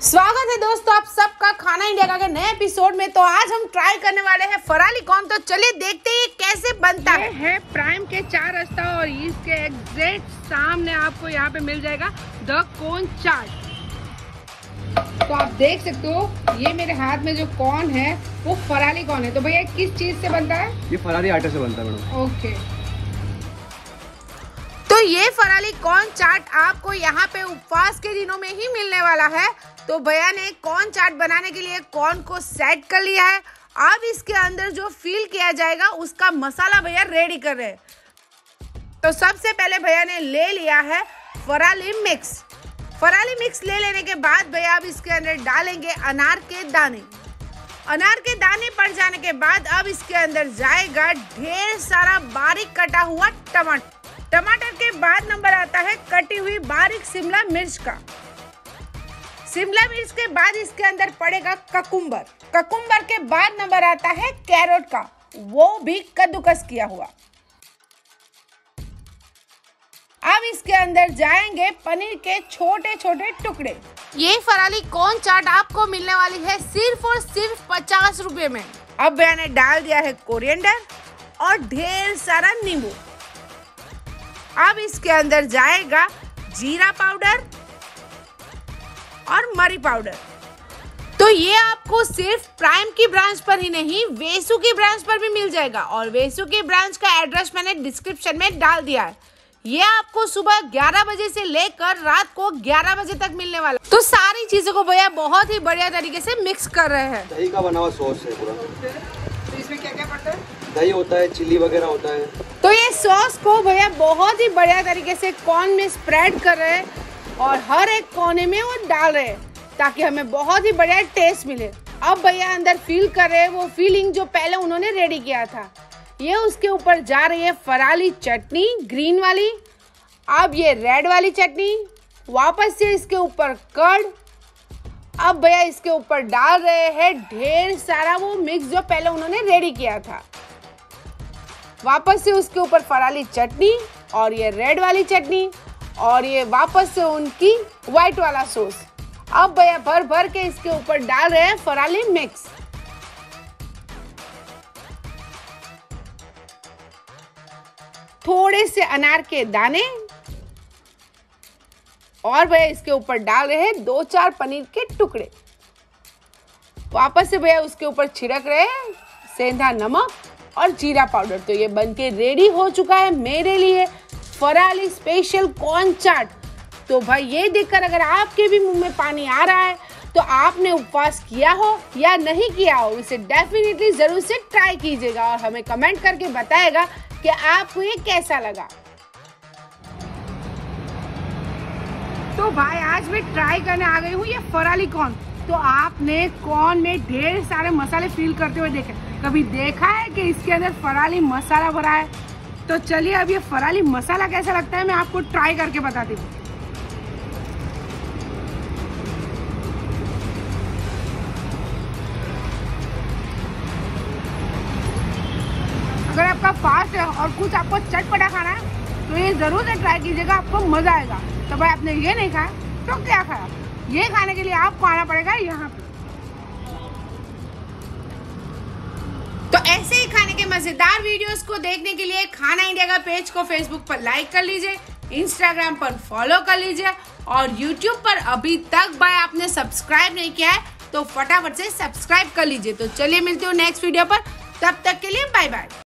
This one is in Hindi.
स्वागत है दोस्तों आप सबका खाना इंडिया का नए एपिसोड में। तो आज हम ट्राई करने वाले हैं फराली कौन? तो चलिए देखते हैं कैसे बनता ये है। है प्राइम के चार रास्ता और इसके एग्जैक्ट सामने आपको यहाँ पे मिल जाएगा द कोन चाट तो आप देख सकते हो ये मेरे हाथ में जो कॉर्न है वो फराली कॉर्न है। तो भैया किस चीज़ से बनता है? ये फरारी आटे से बनता है मैडम। ओके ये फराली कौन चाट आपको यहाँ पे उपवास के दिनों में ही मिलने वाला है। तो भैया ने कौन चाट बनाने के लिए कौन को सेट कर लिया है। अब इसके अंदर जो फील किया जाएगा, उसका मसाला भैया रेडी कर रहे तो सबसे पहले भैया ने ले लिया है फराली मिक्स। फराली मिक्स ले लेने के बाद भैया अब इसके अंदर डालेंगे अनार के दाने। अनार के दाने पड़ जाने के बाद अब इसके अंदर जाएगा ढेर सारा बारीक कटा हुआ टमाटर। टमाटर के बाद नंबर आता है कटी हुई बारीक शिमला मिर्च का। शिमला मिर्च के बाद इसके अंदर पड़ेगा ककुम्बर ककुम्बर के बाद नंबर आता है कैरोट का। वो भी कद्दूकस किया हुआ। अब इसके अंदर जाएँगे पनीर के छोटे छोटे टुकड़े। ये फराली कौन चाट आपको मिलने वाली है सिर्फ़ और सिर्फ़ पचास रुपए में? अब मैंने डाल दिया है कोरिएंडर और ढेर सारा नींबू। अब इसके अंदर जाएगा जीरा पाउडर और मरी पाउडर। तो ये आपको सिर्फ़ प्राइम की ब्रांच पर ही नहीं वेसु की ब्रांच पर भी मिल जाएगा। और वेसु की ब्रांच का एड्रेस मैंने डिस्क्रिप्शन में डाल दिया है। ये आपको सुबह 11 बजे से लेकर रात को 11 बजे तक मिलने वाला। तो सारी चीज़ों को भैया बहुत ही बढ़िया तरीके से मिक्स कर रहे हैं। दही का बना हुआ सॉस है पूरा। तो इसमें क्या क्या पड़ता है? दही होता है चिल्ली वगैरह होता है। तो ये सॉस को भैया बहुत ही बढ़िया तरीके से कॉर्न में स्प्रेड कर रहे हैं और हर एक कोने में वो डाल रहे हैं ताकि हमें बहुत ही बढ़िया टेस्ट मिले। अब भैया अंदर फील कर रहे हैं, वो फीलिंग जो पहले उन्होंने रेडी किया था। ये उसके ऊपर जा रही है फराली चटनी ग्रीन वाली। अब ये रेड वाली चटनी, वापस से इसके ऊपर कर्ड अब भैया इसके ऊपर डाल रहे हैं ढेर सारा वो मिक्स जो पहले उन्होंने रेडी किया था। वापस से उसके ऊपर फराली चटनी और ये रेड वाली चटनी और ये वापस से उनकी व्हाइट वाला सॉस अब भैया भर भर के इसके ऊपर डाल रहे हैं फराली मिक्स थोड़े से अनार के दाने और भैया इसके ऊपर डाल रहे हैं दो चार पनीर के टुकड़े। वापस से भैया उसके ऊपर छिड़क रहे हैं सेंधा नमक और जीरा पाउडर। तो ये बनके रेडी हो चुका है मेरे लिए फराली स्पेशल कॉर्न चाट। तो भाई, ये देखकर अगर आपके भी मुँह में पानी आ रहा है तो आपने उपवास किया हो या नहीं किया हो, इसे डेफिनेटली ज़रूर से ट्राई कीजिएगा और हमें कमेंट करके बताएगा कि आपको ये कैसा लगा। तो भाई, आज मैं ट्राई करने आ गई हूँ ये फराली कॉर्न। तो आपने कॉर्न में ढेर सारे मसाले फील करते हुए देखे। कभी देखा है कि इसके अंदर फराली मसाला भरा है? तो चलिए अब ये फराली मसाला कैसा लगता है मैं आपको ट्राई करके बताती हूँ। अगर आपका फास्ट है और कुछ आपको चटपटा खाना है तो ये ज़रूर से ट्राई कीजिएगा, आपको मज़ा आएगा। तो भाई आपने ये नहीं खाया तो क्या खाया? ये खाने के लिए आपको आना पड़ेगा यहाँ पे। ऐसे ही खाने के मज़ेदार वीडियोस को देखने के लिए खाना इंडिया का पेज को फेसबुक पर लाइक कर लीजिए इंस्टाग्राम पर फॉलो कर लीजिए, और यूट्यूब पर अभी तक बाय आपने सब्सक्राइब नहीं किया है तो फटाफट से सब्सक्राइब कर लीजिए। तो चलिए मिलते हो नेक्स्ट वीडियो पर, तब तक के लिए बाय बाय